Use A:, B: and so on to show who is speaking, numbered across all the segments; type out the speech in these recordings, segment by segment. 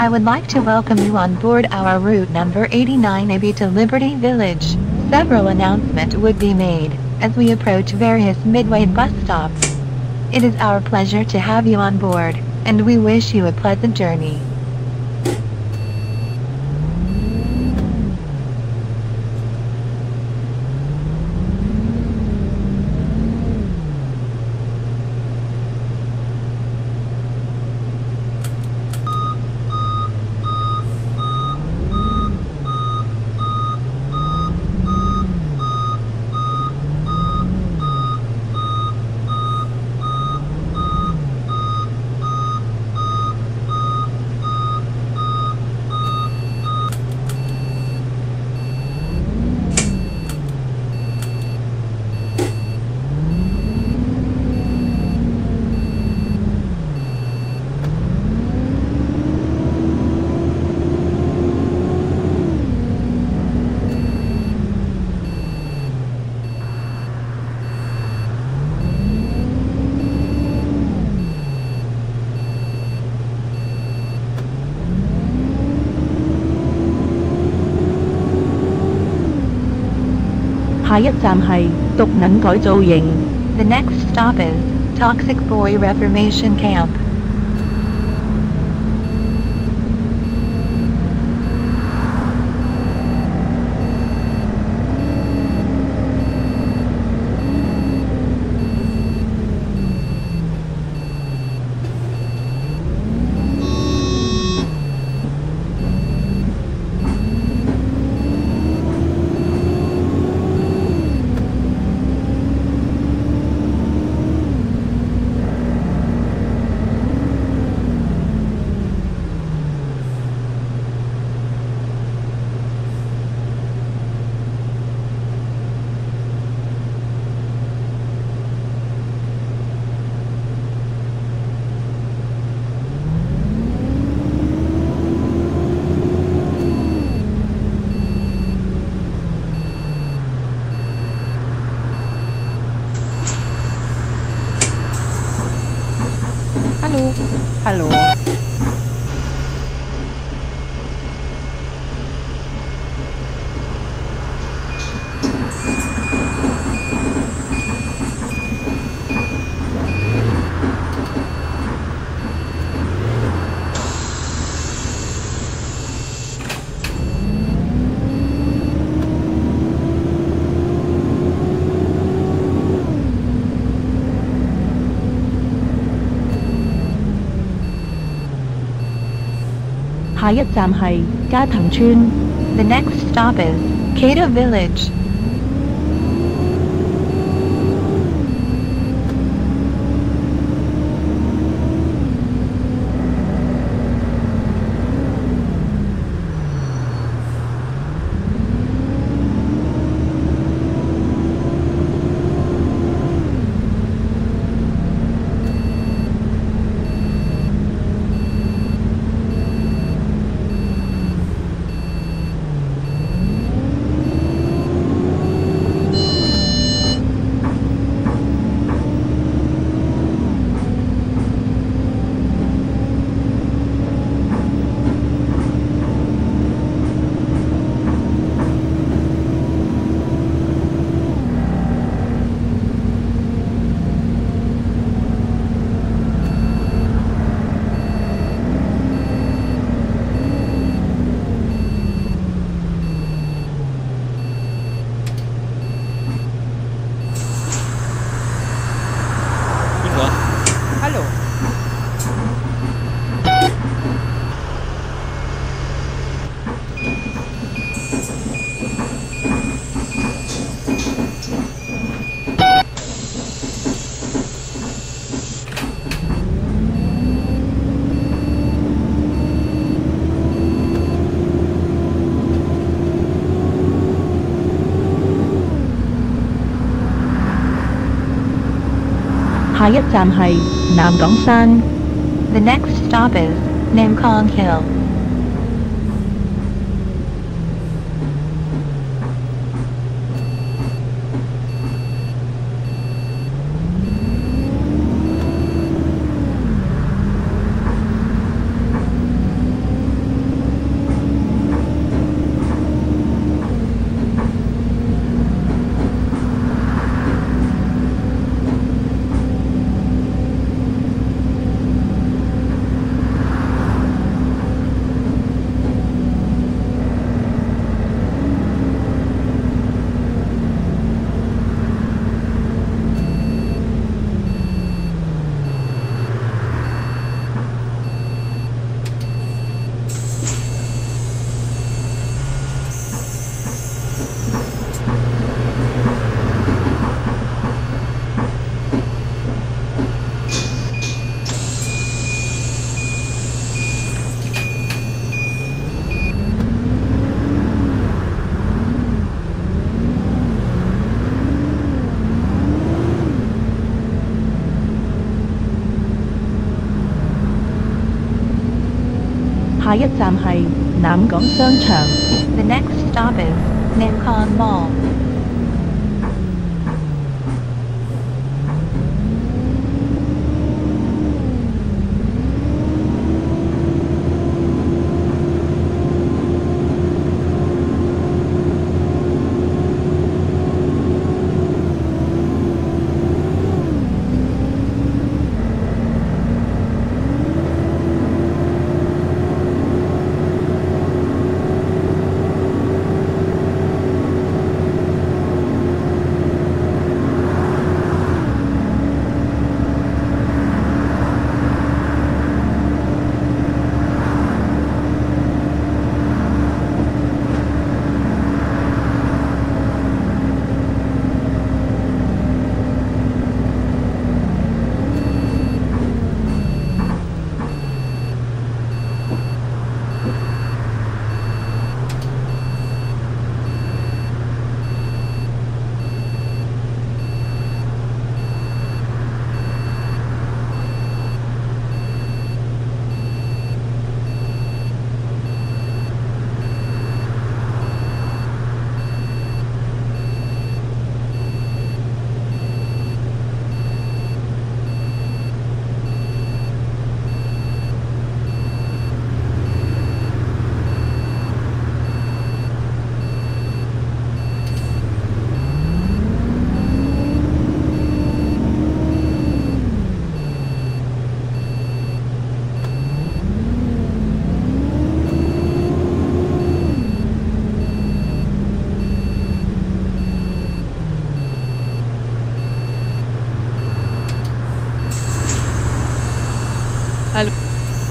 A: I would like to welcome you on board our route number 89 AB to Liberty Village. Several announcements would be made as we approach various midway bus stops. It is our pleasure to have you on board, and we wish you a pleasant journey.
B: 下一站係毒撚改造營。
A: The next stop is Toxic Boy Reformation Camp.
C: Aló.
B: 下一站系加藤村。
A: The next stop is Kata Village.
B: 下一站系南港山。
A: The next stop is Namkong Hill.
B: 下一站係南港商場。
A: The next stop is Namkong Mall.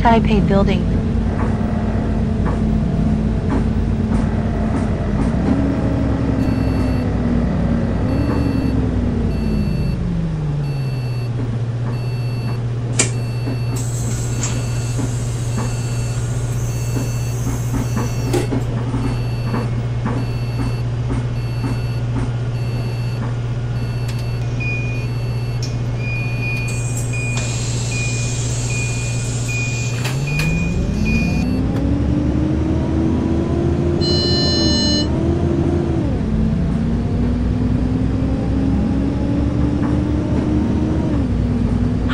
A: Taipei Building.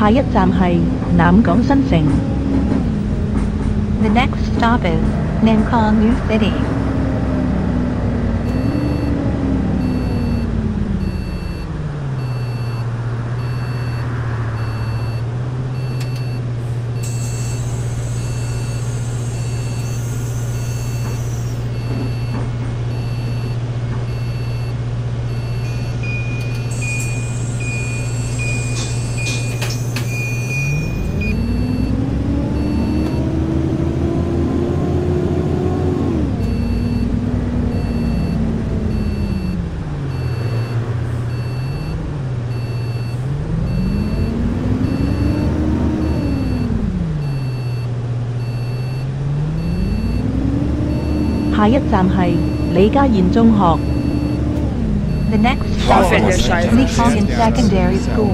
B: 下一站系南港新城。
A: The next stop is Namkong New City.
B: 下一站係李家賢中學。
A: The next stop is Likongan Secondary School.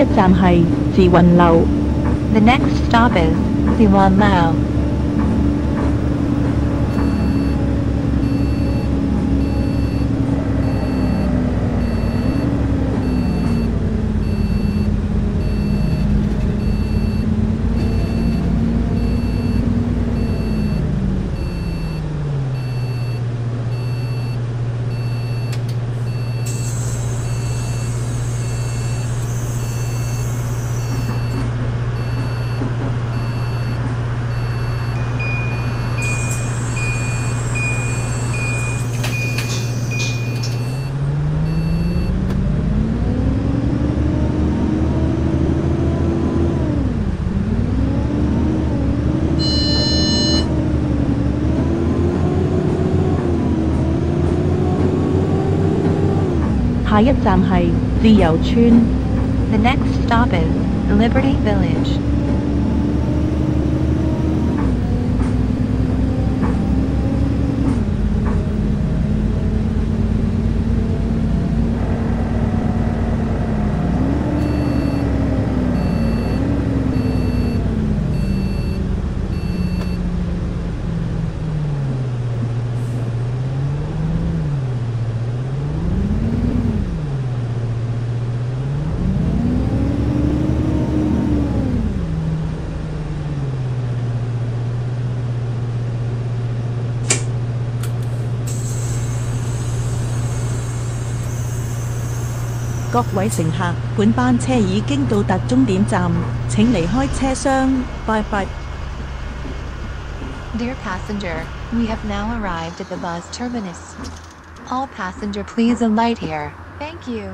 B: 一站系慈云楼。
A: The next stop is Siwan Lao.
B: 下一站系自由村。
A: The next stop is Liberty Village.
D: 各位乘客，本班車已經到達終點站，請離開車廂。拜拜。
A: Dear passenger, we have now arrived at the bus terminus. All passenger please alight here. Thank you.